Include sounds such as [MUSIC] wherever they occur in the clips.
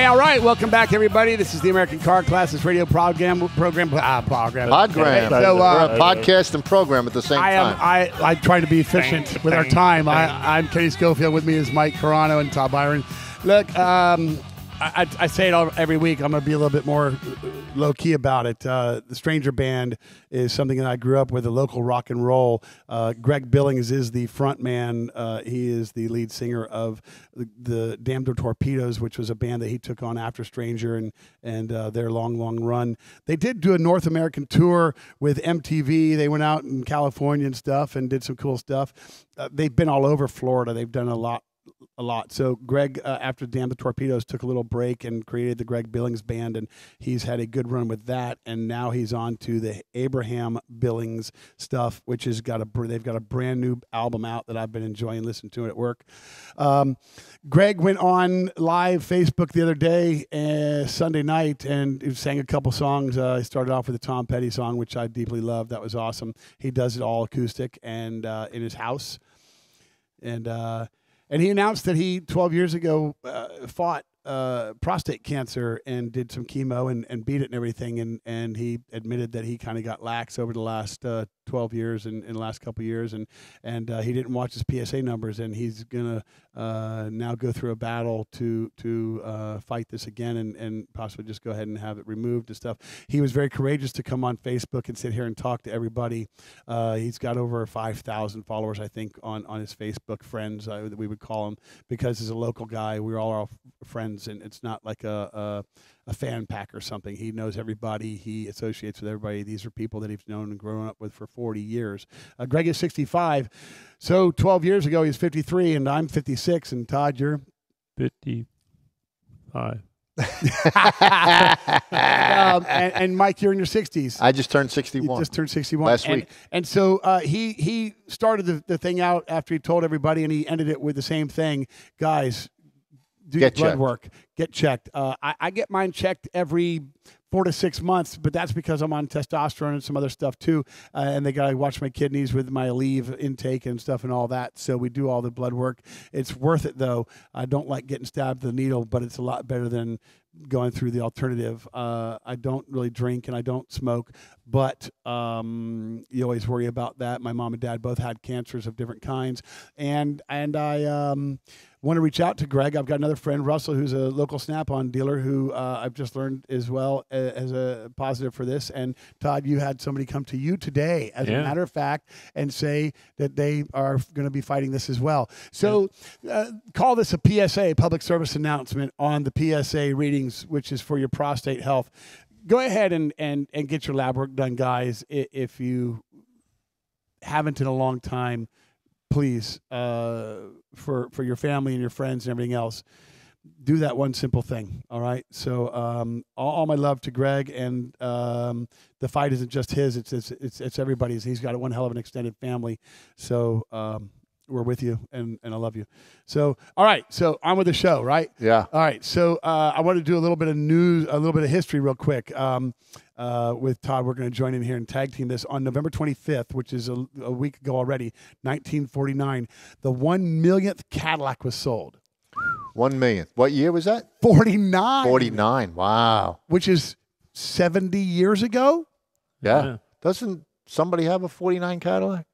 Hey, all right. Welcome back, everybody. This is the American Car Classics Radio program. Program. Ah, program. Podgram. So, We're uh, a podcast and program at the same I am. time. I, I try to be efficient with our time. I, I'm Kenny Schofield. With me is Mike Carano and Todd Byron. Look, um, I, I, say it all, every week. I'm going to be a little bit more low key about it. Uh, the Stranger Band is something that I grew up with, a local rock and roll. Uh, Greg Billings is the front man. Uh, he is the lead singer of the, the Damned Torpedoes, which was a band that he took on after Stranger and and uh, their long, long run. They did do a North American tour with MTV. They went out in California and stuff and did some cool stuff. Uh, they've been all over Florida. They've done a lot a lot. So Greg, uh, after Damn the Torpedoes, took a little break and created the Greg Billings Band, and he's had a good run with that. And now he's on to the Abraham Billings stuff, which has got a they've got a brand new album out that I've been enjoying listening to it at work. Um, Greg went on live Facebook the other day, uh, Sunday night, and sang a couple songs. Uh, he started off with a Tom Petty song, which I deeply love. That was awesome. He does it all acoustic and uh, in his house and uh, and he announced that he 12 years ago uh, fought uh, prostate cancer and did some chemo and, and beat it and everything. And and he admitted that he kind of got lax over the last uh, 12 years and in the last couple years and and uh, he didn't watch his PSA numbers and he's gonna uh, now go through a battle to to uh, fight this again and, and possibly just go ahead and have it removed and stuff. He was very courageous to come on Facebook and sit here and talk to everybody. Uh, he's got over 5,000 followers, I think, on, on his Facebook friends, uh, that we would call him, because he's a local guy. We're all our friends, and it's not like a, a, a fan pack or something. He knows everybody. He associates with everybody. These are people that he's known and grown up with for 40 years. Uh, Greg is 65. So 12 years ago, he's 53, and I'm 56. And Todd, you're 55. [LAUGHS] um, and, and Mike, you're in your 60s. I just turned He 61. just turned 61 Last and, week. And so uh, he he started the, the thing out after he told everybody, and he ended it with the same thing. Guys, do Get your blood checked. work. Get checked. Uh, I, I get mine checked every four to six months, but that's because I'm on testosterone and some other stuff too. Uh, and they got to watch my kidneys with my leave intake and stuff and all that. So we do all the blood work. It's worth it though. I don't like getting stabbed with a needle, but it's a lot better than going through the alternative. Uh, I don't really drink and I don't smoke, but um, you always worry about that. My mom and dad both had cancers of different kinds, and and I um, want to reach out to Greg. I've got another friend, Russell, who's a local Snap-on dealer who uh, I've just learned as well uh, as a positive for this. And Todd, you had somebody come to you today, as a matter of fact, and say that they are going to be fighting this as well. So uh, call this a PSA, public service announcement on the PSA readings, which is for your prostate health. Go ahead and, and, and get your lab work done, guys. If you haven't in a long time, please, uh, for for your family and your friends and everything else, do that one simple thing. All right. So um, all, all my love to Greg, and um, the fight isn't just his; it's it's it's, it's everybody's. He's got one hell of an extended family. So. Um, we're with you, and, and I love you. So, all right. So, on with the show, right? Yeah. All right. So uh, I want to do a little bit of news, a little bit of history, real quick. Um, uh, with Todd, we're going to join in here and tag team this on November 25th, which is a, a week ago already, 1949. The one millionth Cadillac was sold. One million. What year was that? 49. 49. Wow. Which is 70 years ago. Yeah. Yeah. Doesn't somebody have a 49 Cadillac?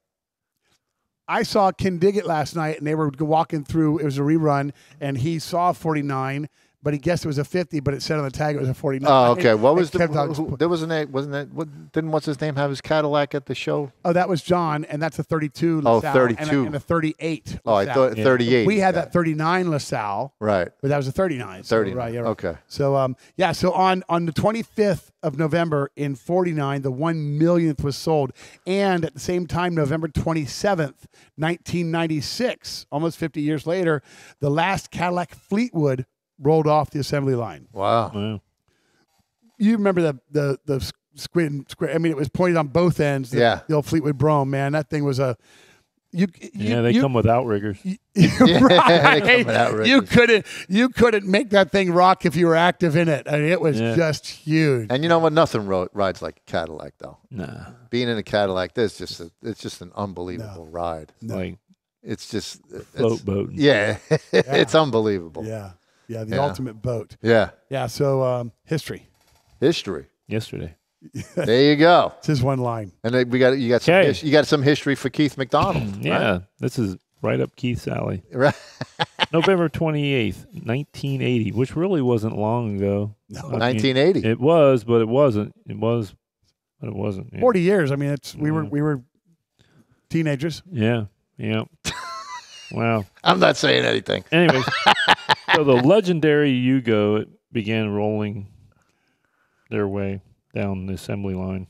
I saw Ken Diggett last night, and they were walking through. It was a rerun, and he saw 49, but he guessed it was a 50, but it said on the tag it was a 49. Oh, okay. What was And the? Who, there wasn't a, wasn't that? What, didn't what's his name have his Cadillac at the show? oh, that was John, and that's a 32 Oh, LaSalle and a- 32. And a, 38. Oh, I LaSalle. thought 38. we had Yeah. that 39 LaSalle, Right. but that was a 39. So, 39. Right, yeah, right. Okay. So um, yeah, so on on the 25th of November in 49, the one millionth was sold, and at the same time, November 27th, 1996, almost 50 years later, the last Cadillac Fleetwood rolled off the assembly line. Wow. Wow. You remember the the the squid? square I mean, it was pointed on both ends. The, Yeah. the old Fleetwood Brougham, man, that thing was a. You, you, Yeah, they you, come with outriggers. [LAUGHS] right. [LAUGHS] They come out you couldn't you couldn't make that thing rock if you were active in it. I mean, it was Yeah. just huge. And you know what? Nothing ro- rides like a Cadillac, though. Nah. Being in a Cadillac, this just a, it's just an unbelievable ride. Like It's just float boat. [LAUGHS] Yeah, it's unbelievable. Yeah, yeah, the Yeah. ultimate boat. Yeah. Yeah, so um, history. History. Yesterday. [LAUGHS] There you go. It's his one line. And then we got you got some Okay. his- you got some history for Keith McDonald. [CLEARS THROAT] Yeah. This is right up Keith's alley. [LAUGHS] Right. November 28th, 1980, which really wasn't long ago. I mean, 1980. It was, but it wasn't. It was, but it wasn't. Yeah. Forty years. I mean, it's we were Mhm. we were teenagers. Yeah. Yeah. [LAUGHS] wow. I'm not saying anything. Anyways, so the legendary Yugo it began rolling their way down the assembly line.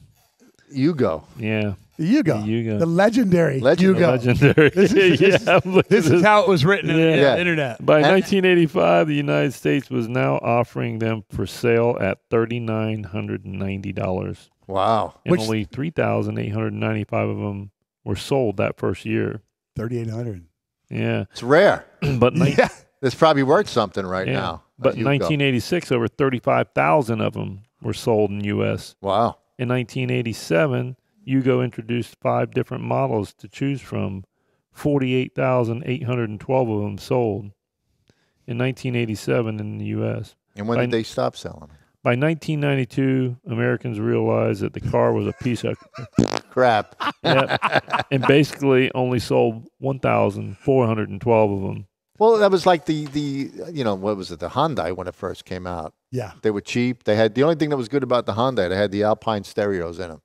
You go. Yeah. The Yugo, The Yugo. the legendary Legendary. Yugo. Legendary. This is- this [LAUGHS] yeah, look at This is how it was written in Yeah. the Yeah. internet. By And- 1985, the United States was now offering them for sale at $3,990. Wow. And Which- only 3,895 of them were sold that first year. Thirty eight hundred. Yeah. It's rare. [CLEARS THROAT] But ni- [LAUGHS] Yeah, It's probably worth something right yeah. now. But in Yugo. 1986, over 35,000 of them were sold in U.S. Wow. In 1987, Yugo introduced five different models to choose from. 48,812 of them sold in 1987 in the U.S. And when By- did they stop selling? By 1992, Americans realized that the car was a piece of [LAUGHS] Crap. Yep. and basically only sold 1,412 of them. Well, that was like the the you know what was it the Hyundai when it first came out. yeah. They were cheap. They had the only thing that was good about the Hyundai. They had the Alpine stereos in them.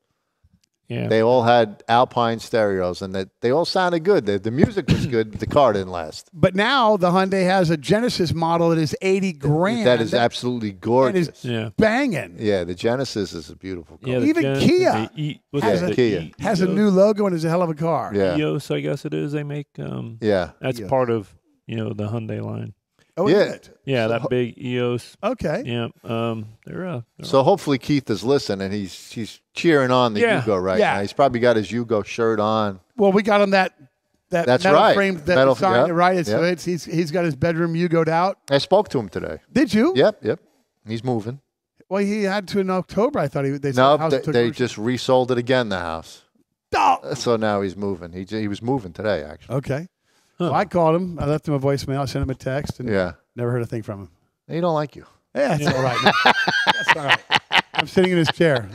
Yeah. They all had Alpine stereos, and that they all sounded good. The, the music was good. but The car didn't last. But now the Hyundai has a Genesis model that is eighty grand. that is absolutely gorgeous. is yeah. banging. yeah, the Genesis is a beautiful car. Yeah, Even Gen- Kia E- has it, a- Kia. E- Has a new logo and is a hell of a car. Yeah, EOS, I guess it is. They make um, yeah. that's Eos. part of you know the Hyundai line. Oh, Yeah. is it? Yeah, that big EOS. Okay. Yeah, um, they're uh, they're- So hopefully Keith is listening. and He's he's cheering on the Yeah, Yugo right yeah. now. He's probably got his Yugo shirt on. Well, we got him that that That's metal right. frame that Metal- signed yeah, it right. So yeah. it's he's he's got his bedroom Yugo'd out. I spoke to him today. Did you? Yep, yep. He's moving. Well, he had to in October. I thought he they said No, the they, they just resold it again. The house. Oh, So now he's moving. He he was moving today actually. okay. So I called him. I left him a voicemail. I sent him a text, and Yeah. never heard a thing from him. He don't like you. Yeah, it's all right. That's all right. I'm sitting in his chair.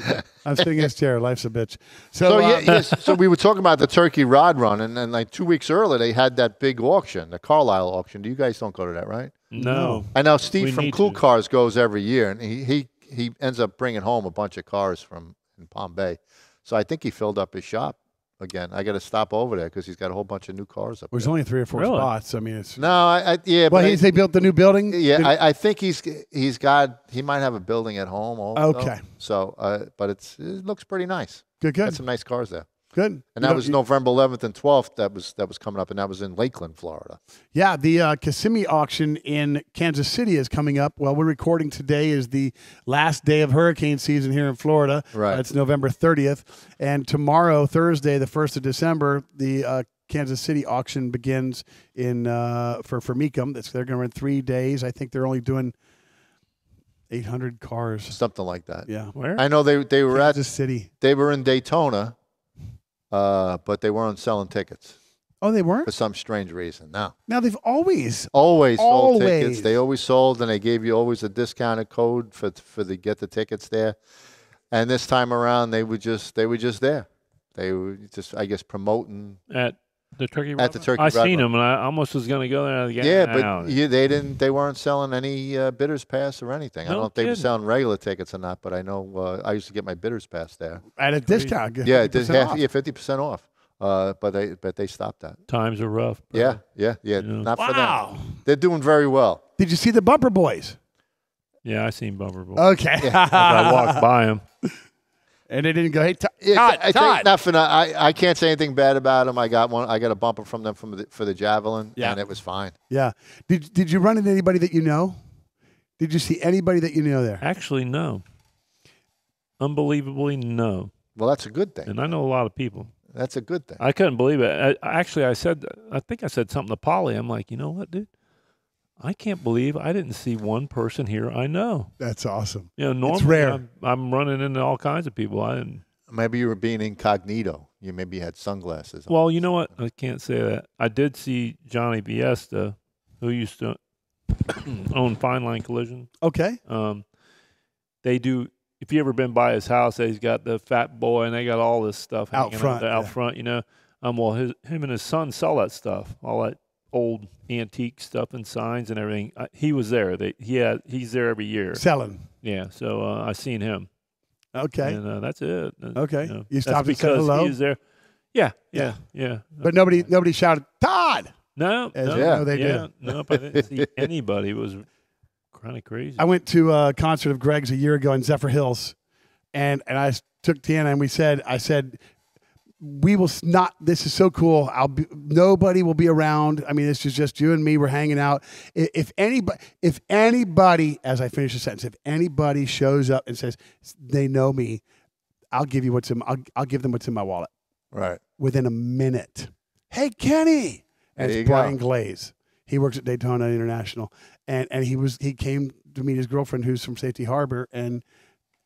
I'm sitting in his chair. Life's a bitch. So, So uh, yeah, yes. [LAUGHS] So we were talking about the Turkey Rod Run, and then like two weeks earlier they had that big auction, the Carlisle auction. Do you guys don't go to that, right? no. I know Steve We from Cool to. Cars goes every year, and he, he he ends up bringing home a bunch of cars from in Palm Bay. So I think he filled up his shop again. I got to stop over there because he's got a whole bunch of new cars up there's there. only three or four Really? spots. I mean, it's No, I, I yeah, well, but I- he's they built the new building. yeah, Did- I, I think he's he's got he might have a building at home. Also. Okay. So, uh, but it's it looks pretty nice. good, Got good, some nice cars there. Good. And You that know, was November 11th and 12th. That was that was coming up, and that was in Lakeland, Florida. Yeah, the uh, Kissimmee auction in Kansas City is coming up. Well, we're recording today is the last day of hurricane season here in Florida. Right. Uh, it's November 30th, and tomorrow, Thursday, the first of December, the uh, Kansas City auction begins in uh, for for Mecum. That's they're going to run three days. I think they're only doing 800 cars. something like that. Yeah, Where? I know they they were at Kansas City. they were in Daytona, uh, but they weren't selling tickets Oh, they weren't. for some strange reason. No, Now they've always. always sold Always. tickets. They always sold, and they gave you always a discounted code for for the get the tickets there. And this time around, they were just they were just there. They were just I guess promoting. At The turkey At the? Turkey I Run seen them, and I almost was going to go there. Again. Yeah, but you, they didn't. They weren't selling any uh, bidders pass or anything. I don't know if they were selling regular tickets or not, but I know uh, I used to get my bidders pass there. At a discount. Yeah, it did half, yeah, fifty percent off. Uh, but they but they stopped that. times are rough. bro. Yeah, yeah, yeah. Not for Wow. them. They're doing very well. Did you see the bumper boys? yeah, I seen Bumper Boys. Okay. I walked by them. [LAUGHS] and they didn't go, hey, Todd, Yeah, Todd, I Todd. think nothing. I, I can't say anything bad about them. I got one. I got a bumper from them from the, for the javelin, Yeah. and it was fine. Yeah. Did Did you run into anybody that you know? Did you see anybody that you know there? Actually, no. Unbelievably, no. Well, that's a good thing. And I know a lot of people. That's a good thing. I couldn't believe it. I, actually, I said, I think I said something to Polly. I'm like, you know what, dude? I can't believe I didn't see one person here I know. That's awesome. You know, normally rare. I'm, I'm running into all kinds of people. I didn't. Maybe you were being incognito. You maybe had sunglasses. on. Well, you know what? I can't say that. I did see Johnny Biesta, who used to [CLEARS THROAT] own Fine Line Collision. Okay. Um, they do. If you ever been by his house, he's got the Fat Boy, and they got all this stuff Out hanging front, there out yeah. front. You know, um, well, his, him and his son sell that stuff, all that old antique stuff and signs and everything. I, he was there. They, he had, he's there every year. Selling. Yeah, so uh, I seen him, Okay. and uh, that's it. Uh, Okay. know, You stopped because hello? He was there. Yeah, yeah, yeah. But nobody nobody shouted, Todd. No, As no, you know they yeah, Nope, I didn't see [LAUGHS] anybody. It was kind of crazy. I went to a concert of Greg's a year ago in Zephyrhills, and and I took Deanna and we said, I said, we will not. This is so cool. I'll be. Nobody will be around. I mean, this is just you and me. We're hanging out. If anybody, if anybody, as I finish the sentence, if anybody shows up and says they know me, I'll give you what's in. I'll, I'll give them what's in my wallet right. within a minute. Hey, Kenny. And There you it's go. Brian Glaze. He works at Daytona International, and and he was he came to meet his girlfriend who's from Safety Harbor, and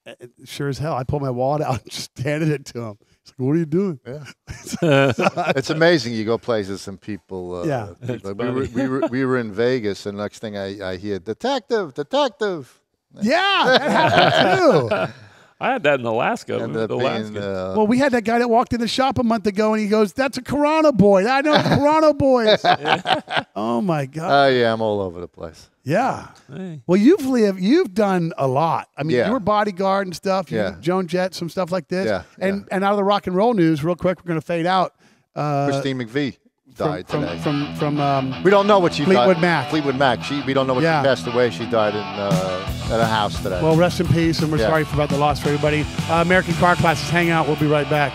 uh, sure as hell, I pulled my wallet out and [LAUGHS] just handed it to him. He's like, "What are you doing?" Yeah, [LAUGHS] [LAUGHS] it's amazing. You go places and people. Uh, Yeah. people- we, were, we, were, we were in Vegas, and next thing I, I hear, detective, detective. Yeah, that happened [LAUGHS] too. I had that in Alaska. We And went uh, being, Alaska. uh, Well, we had that guy that walked in the shop a month ago, and he goes, "That's a Corona boy. I know the Corona boys." oh my god! oh, yeah, I'm all over the place. Yeah. Hey. Well, you've lived, you've done a lot. I mean, Yeah. you were bodyguard and stuff. You Yeah. Joan Jett, some stuff like this. Yeah, And and out of the rock and roll news, real quick, we're going to fade out. Uh, Christine McVie died from, today. from from um, we don't know what she Fleetwood died. Mac. Fleetwood Mac. She, we don't know what Yeah. she passed away. She died in uh, at a house today. well, rest in peace, and we're Yeah. sorry for about the loss for everybody. Uh, American Car Classics, hang out. We'll be right back.